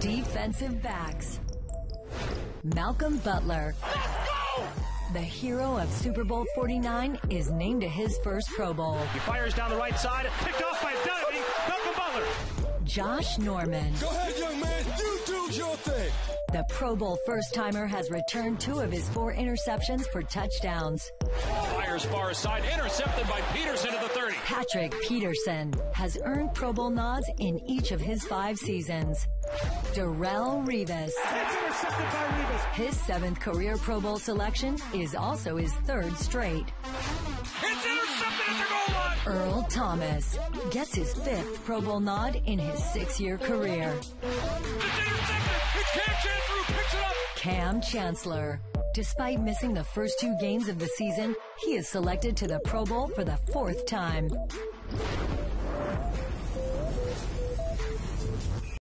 Defensive backs. Malcolm Butler. The hero of Super Bowl 49 is named to his first Pro Bowl. He fires down the right side, picked off by Dunny. Malcolm Butler. Josh Norman. Go ahead, young man. You do your thing. The Pro Bowl first timer has returned two of his four interceptions for touchdowns. Fires far side, intercepted by Peterson to the 30. Patrick Peterson has earned Pro Bowl nods in each of his five seasons. Darrelle Revis. It's intercepted by Revis. His seventh career Pro Bowl selection is also his third straight. It's intercepted at the goal line. Earl Thomas gets his fifth Pro Bowl nod in his six year career. It's intercepted. It's Kam Chancellor who picks it up. Kam Chancellor. Despite missing the first two games of the season, he is selected to the Pro Bowl for the fourth time.